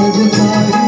बजता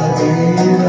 What do